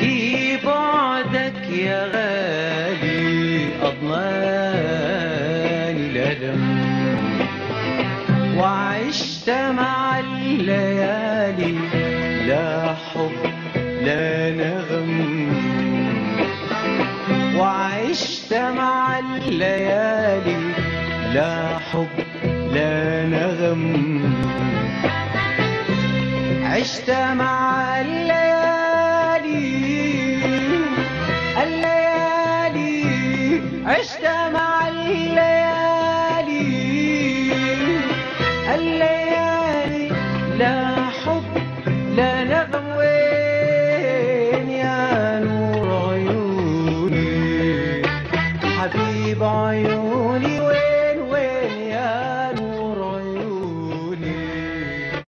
في بعدك يا غالي أضناني الألم وعشت مع الليالي لا حب لا نغم. وعشت مع الليالي لا حب لا نغم. عشت مع الليالي عشت مع الليالي الليالي لا حب لا نغم يا نور عيوني. حبيب عيوني